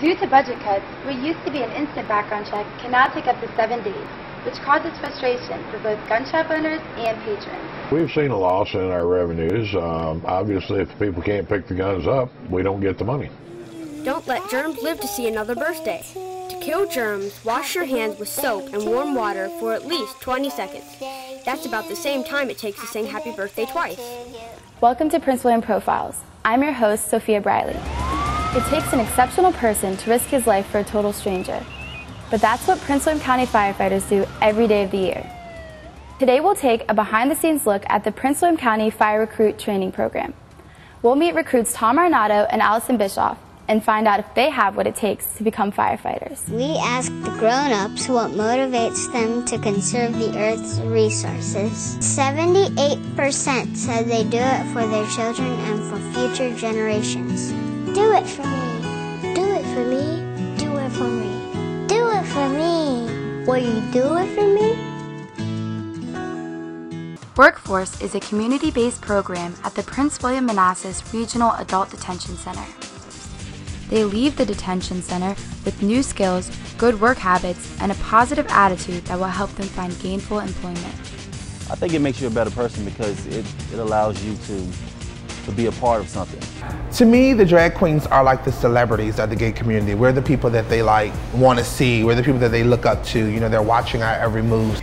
Due to budget cuts, what used to be an instant background check can now take up to seven days, which causes frustration for both gun shop owners and patrons. We've seen a loss in our revenues. Um, obviously, if people can't pick the guns up, we don't get the money. Don't let germs live to see another birthday. To kill germs, wash your hands with soap and warm water for at least 20 seconds. That's about the same time it takes to sing happy birthday twice. Welcome to Prince William Profiles. I'm your host, Sofia Briley. It takes an exceptional person to risk his life for a total stranger. But that's what Prince William County firefighters do every day of the year. Today we'll take a behind the scenes look at the Prince William County Fire Recruit Training Program. We'll meet recruits Tom Arnado and Allison Bischoff and find out if they have what it takes to become firefighters. We ask the grown-ups what motivates them to conserve the Earth's resources. 78% said they do it for their children and for future generations. Do it for me. Do it for me. Do it for me. Do it for me. Will you do it for me? Workforce is a community-based program at the Prince William Manassas Regional Adult Detention Center. They leave the detention center with new skills, good work habits, and a positive attitude that will help them find gainful employment. I think it makes you a better person because it, it allows you to to be a part of something. To me, the drag queens are like the celebrities of the gay community. We're the people that they like want to see. We're the people that they look up to. You know, they're watching our every move.